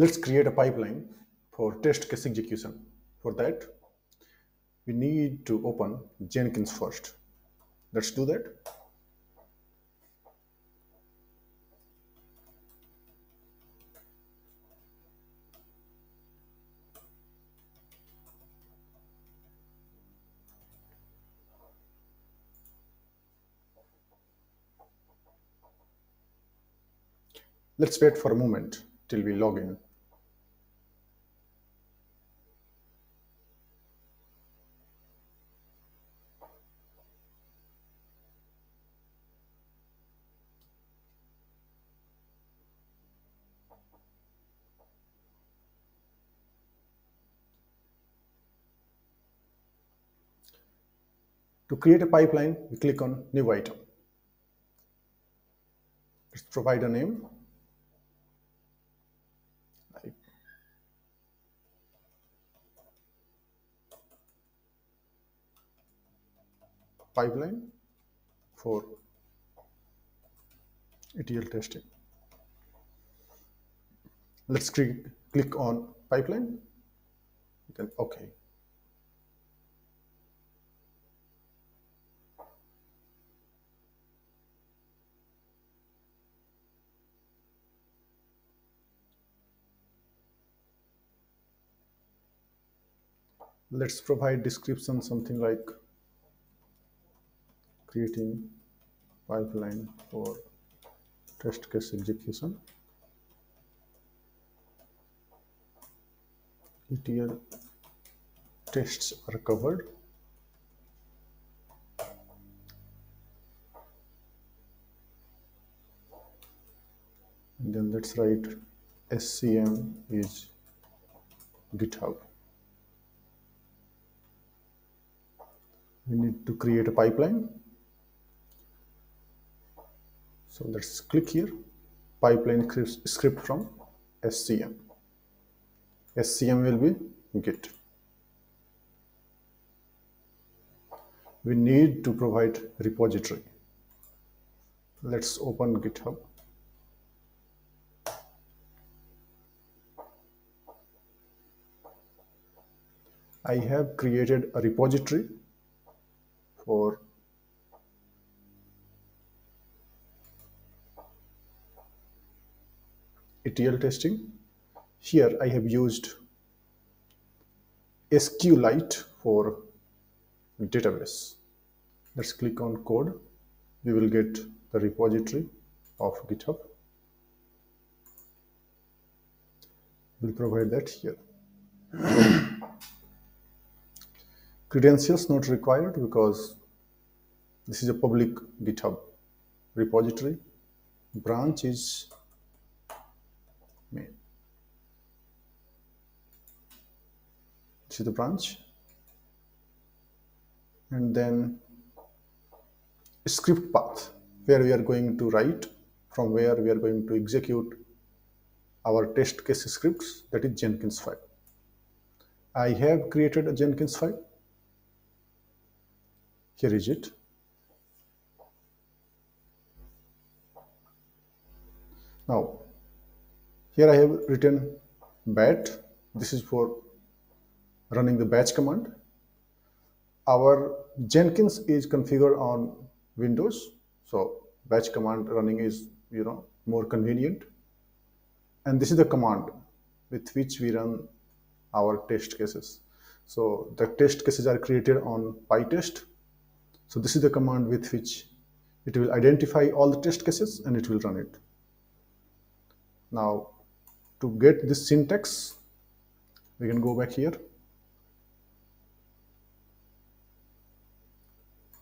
Let's create a pipeline for test case execution. For that, we need to open Jenkins first. Let's do that. Let's wait for a moment till we log in. To create a pipeline, we click on New Item. Let's provide a name. Pipeline for ETL testing. Let's click, on pipeline, then OK. Let's provide description something like creating pipeline for test case execution. ETL tests are covered. And then let's write SCM is GitHub we need to create a pipeline. So let's click here, pipeline script from SCM. SCM will be Git. We need to provide repository. Let's open GitHub. I have created a repository for ETL testing. Here I have used SQLite for database. Let's click on code. We will get the repository of GitHub. We'll provide that here. Credentials not required because this is a public GitHub repository. Branch is main. This is the branch. And then script path where we are going to write from where we are going to execute our test case scripts that is Jenkins file. I have created a Jenkins file here is it. Now, here I have written bat. This is for running the batch command. Our Jenkins is configured on Windows. So batch command running is, you know, more convenient. And this is the command with which we run our test cases. So the test cases are created on PyTest so this is the command with which it will identify all the test cases and it will run it. Now to get this syntax, we can go back here.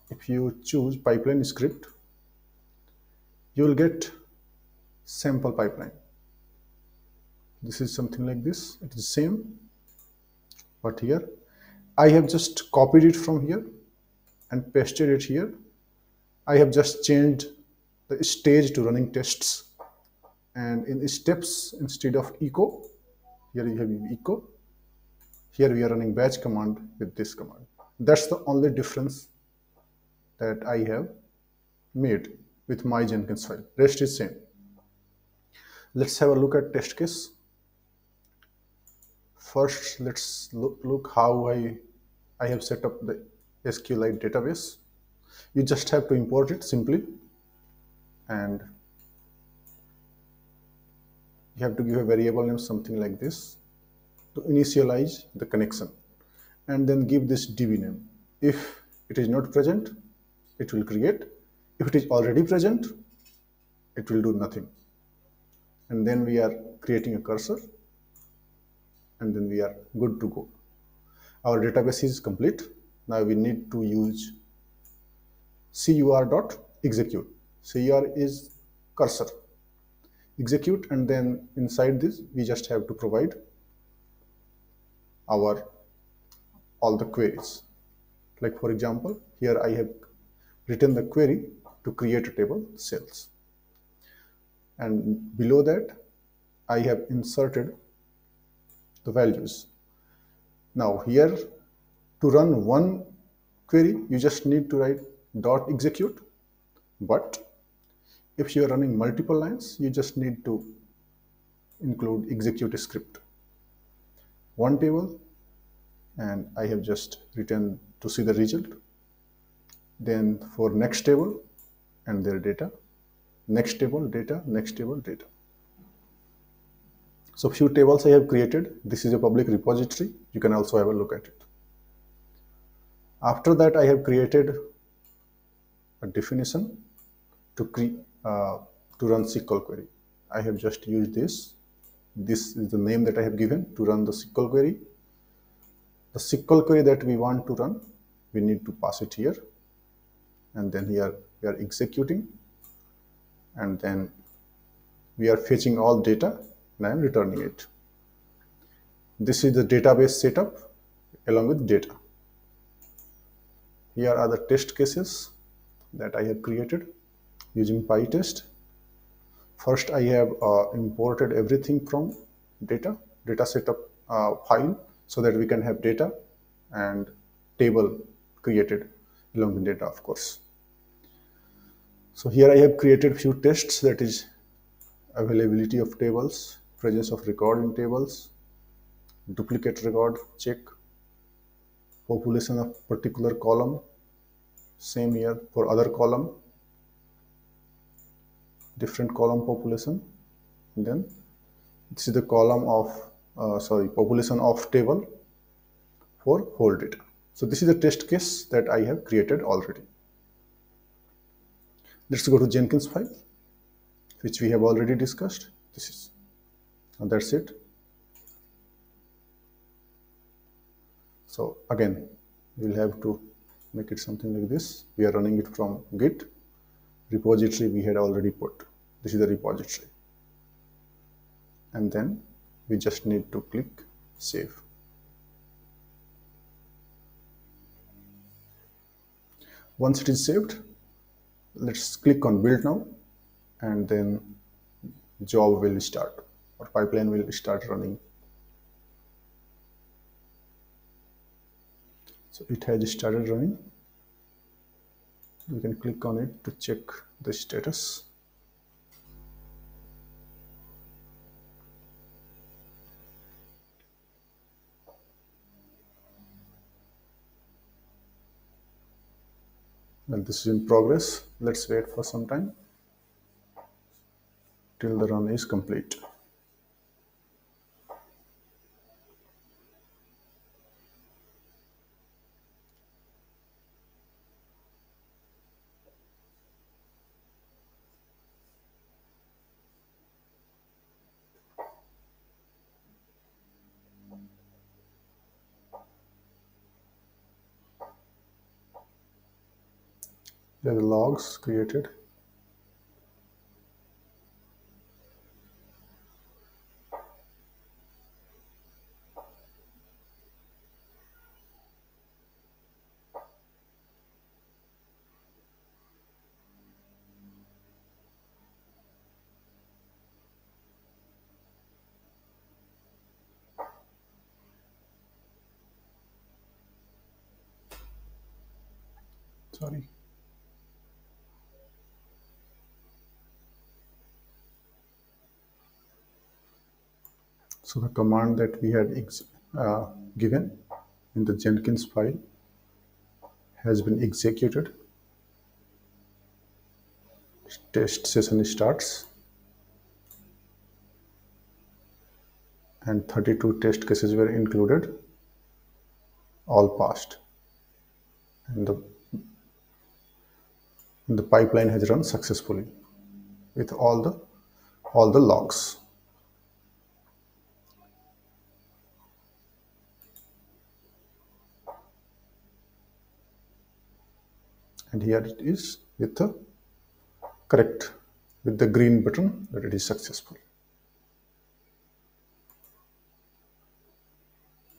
If you choose pipeline script, you will get sample pipeline. This is something like this. It is same, but here I have just copied it from here and pasted it here. I have just changed the stage to running tests and in steps instead of echo here you have echo. Here we are running batch command with this command. That's the only difference that I have made with my Jenkins file. Rest is same. Let's have a look at test case. First let's look, look how I, I have set up the SQLite database. You just have to import it simply and you have to give a variable name something like this to initialize the connection and then give this db name. If it is not present, it will create. If it is already present, it will do nothing. And then we are creating a cursor and then we are good to go. Our database is complete. Now we need to use cur.execute. cur is cursor. Execute and then inside this we just have to provide our all the queries. Like for example, here I have written the query to create a table sales. And below that, I have inserted the values. Now here to run one query, you just need to write dot execute. But if you are running multiple lines, you just need to include execute script. One table and I have just written to see the result. Then for next table and their data, next table, data, next table, data. So few tables I have created. This is a public repository. You can also have a look at it. After that, I have created a definition to create uh, to run SQL query. I have just used this. This is the name that I have given to run the SQL query. The SQL query that we want to run, we need to pass it here. And then here we are executing. And then we are fetching all data and I am returning it. This is the database setup along with data. Here are the test cases that I have created using PyTest. First, I have uh, imported everything from data, data setup uh, file so that we can have data and table created along with data, of course. So here I have created few tests that is availability of tables, presence of record in tables, duplicate record check, population of particular column, same here for other column, different column population, and then this is the column of, uh, sorry, population of table for whole data. So this is the test case that I have created already. Let's go to Jenkins file, which we have already discussed. This is and that's it so again we'll have to make it something like this we are running it from git repository we had already put this is the repository and then we just need to click save once it is saved let's click on build now and then job will start or pipeline will start running. So it has started running. We can click on it to check the status. And this is in progress. Let's wait for some time till the run is complete There are logs created. Sorry. So the command that we had uh, given in the Jenkins file has been executed. Test session starts. And 32 test cases were included. All passed. And the the pipeline has run successfully with all the all the logs and here it is with the correct with the green button that it is successful